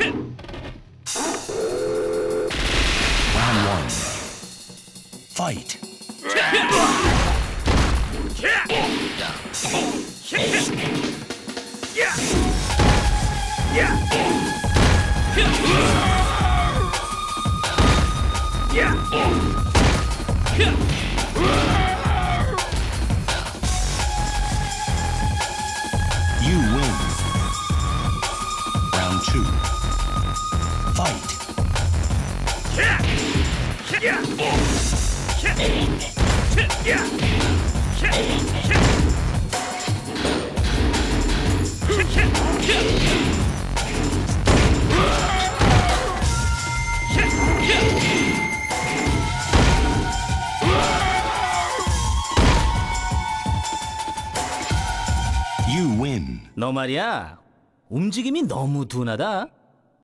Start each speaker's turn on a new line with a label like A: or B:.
A: Round one. Fight. You win. Round two. Fight. You win.
B: 너 말이야 움직임이 너무 둔하다